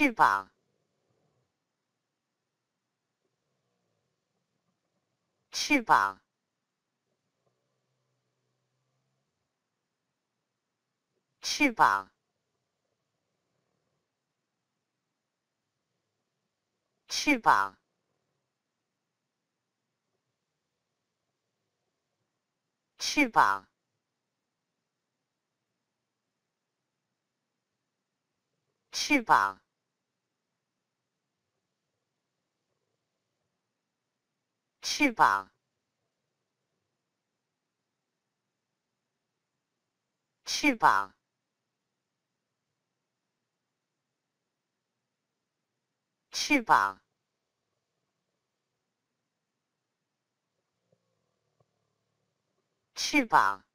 翅膀，翅膀，翅膀，翅膀，翅膀。翅膀，翅膀，翅膀，翅膀，翅膀。